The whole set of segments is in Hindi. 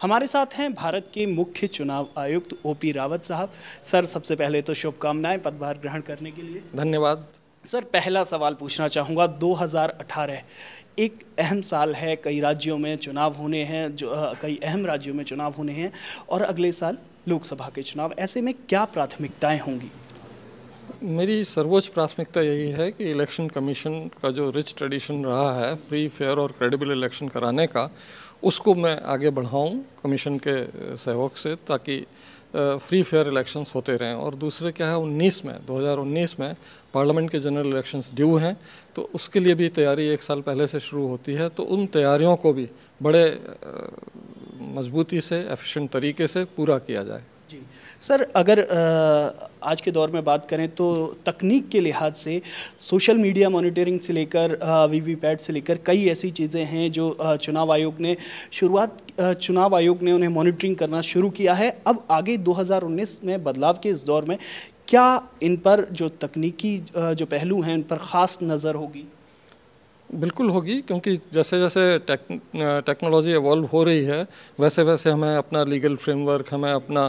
हमारे साथ हैं भारत के मुख्य चुनाव आयुक्त ओपी रावत साहब। सर सबसे पहले तो शुभकामनाएँ पदभार ग्रहण करने के लिए। धन्यवाद। सर पहला सवाल पूछना चाहूँगा। 2018 एक अहम साल है। कई राज्यों में चुनाव होने हैं जो कई अहम राज्यों में चुनाव होने हैं और अगले साल लोकसभा के चुनाव। ऐसे में क्या प्राथमिकताएँ होंगी? मेरी सर्वोच्च प्राथमिकता यही है कि इलेक्शन कमीशन का जो रिच ट्रेडिशन रहा है फ्री फेयर और क्रेडिबल इलेक्शन कराने का उसको मैं आगे बढ़ाऊं कमीशन के सहयोग से ताकि फ्री फेयर इलेक्शंस होते रहें। और दूसरे क्या है 19 में 2019 में पार्लियामेंट के जनरल इलेक्शंस ड्यू हैं तो उसके लिए भी तैयारी एक साल पहले से शुरू होती है तो उन तैयारियों को भी बड़े मजबूती से एफिशिएंट तरीके से पूरा किया जाए। जी। सर, अगर आज के दौर में बात करें तो तकनीक के लिहाज से, सोशल मीडिया मॉनिटरिंग से लेकर वीवीपैट से लेकर कई ऐसी चीज़ें हैं जो चुनाव आयोग ने, शुरुआत चुनाव आयोग ने उन्हें मॉनिटरिंग करना शुरू किया है। अब आगे 2019 में बदलाव के इस दौर में क्या इन पर जो तकनीकी जो पहलू हैं इन पर ख़ास नज़र होगी? बिल्कुल होगी, क्योंकि जैसे जैसे टेक, टेक्नोलॉजी एवॉल्व हो रही है वैसे वैसे हमें अपना लीगल फ्रेमवर्क हमें अपना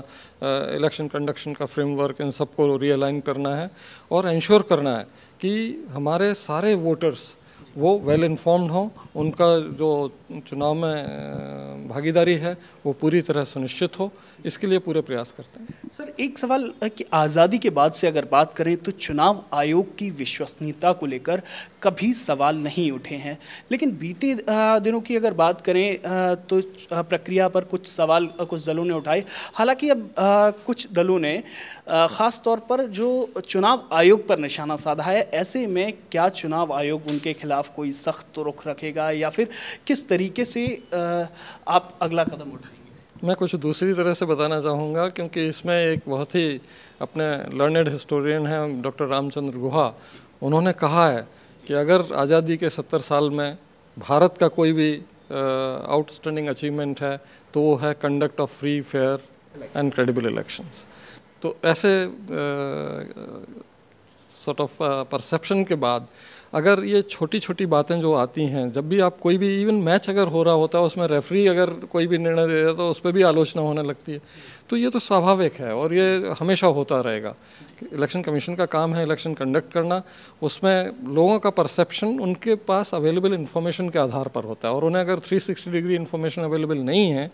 इलेक्शन कंडक्शन का फ्रेमवर्क इन सबको रियलाइन करना है और इंश्योर करना है कि हमारे सारे वोटर्स वो वेल इन्फॉर्म्ड हों, उनका जो चुनाव में भागीदारी है, वो पूरी तरह सुनिश्चित हो। इसके लिए पूरे प्रयास करते हैं। सर, एक सवाल कि आज़ादी के बाद से अगर बात करें तो चुनाव आयोग की विश्वसनीयता को लेकर कभी सवाल नहीं उठे हैं। लेकिन बीते दिनों की अगर बात करें तो प्रक्रिया पर कुछ सवाल कुछ दलों ने उठाए। हालाँकि अब कुछ दलों ने ख़ास तौर पर जो चुनाव आयोग पर निशाना साधा है, ऐसे में क्या चुनाव आयोग उनके खिलाफ कोई सख्त रुख रखेगा या फिर किस तरीके से आप अगला कदम उठाएँगे? मैं कुछ दूसरी तरह से बताना चाहूँगा क्योंकि इसमें एक बहुत ही अपने लर्नेड हिस्टोरियन हैं डॉक्टर रामचंद्र गुहा। उन्होंने कहा है कि अगर आज़ादी के सत्तर साल में भारत का कोई भी आउटस्टैंडिंग uh, अचीवमेंट है तो वो है conduct of free fair and credible elections तो ऐसे सॉर्ट ऑफ़ परसेप्शन के बाद अगर ये छोटी छोटी बातें जो आती हैं जब भी आप कोई भी इवन मैच अगर हो रहा होता है उसमें रेफरी अगर कोई भी निर्णय दे रहा तो उस पर भी आलोचना होने लगती है। तो ये तो स्वाभाविक है और ये हमेशा होता रहेगा। इलेक्शन कमीशन का काम है इलेक्शन कंडक्ट करना। उसमें लोगों का परसेप्शन उनके पास अवेलेबल इन्फॉर्मेशन के आधार पर होता है और उन्हें अगर 360 डिग्री इन्फॉर्मेशन अवेलेबल नहीं है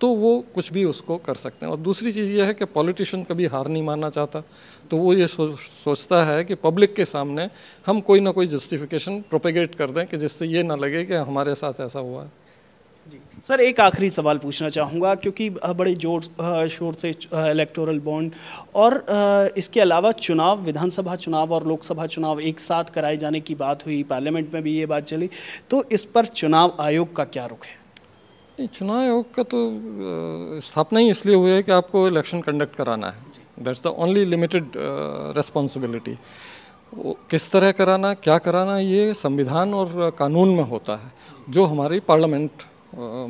तो वो कुछ भी उसको कर सकते हैं। और दूसरी चीज़ ये है कि पॉलिटिशियन कभी हार नहीं मानना चाहता। तो वो ये सो, सोचता है कि पब्लिक के सामने हम कोई ना कोई जस्टिफिकेशन प्रोपेगेट कर दें कि जिससे ये ना लगे कि हमारे साथ ऐसा हुआ है। जी। सर एक आखिरी सवाल पूछना चाहूँगा क्योंकि बड़े ज़ोर शोर से इलेक्टोरल बॉन्ड और इसके अलावा चुनाव विधानसभा चुनाव और लोकसभा चुनाव एक साथ कराए जाने की बात हुई पार्लियामेंट में भी ये बात चली तो इस पर चुनाव आयोग का क्या रुख है? नहीं चुनाव आयोग का तो स्थापना ही इसलिए हुई है कि आपको इलेक्शन कंडक्ट कराना है। That's the only limited responsibility किस तरह कराना, क्या कराना, ये संविधान और कानून में होता है, जो हमारी पार्लियामेंट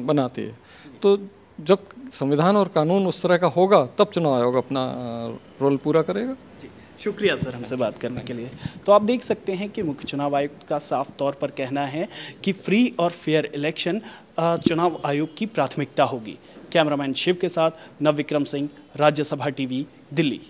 बनाती है। तो जब संविधान और कानून उस तरह का होगा, तब चुनाव आयोग अपना रोल पूरा करेगा। शुक्रिया सर हमसे बात करने के लिए। तो आप देख सकते हैं कि मुख्य चुनाव आयुक्त का साफ़ तौर पर कहना है कि फ्री और फेयर इलेक्शन चुनाव आयोग की प्राथमिकता होगी। कैमरामैन शिव के साथ नव विक्रम सिंह, राज्यसभा टीवी, दिल्ली।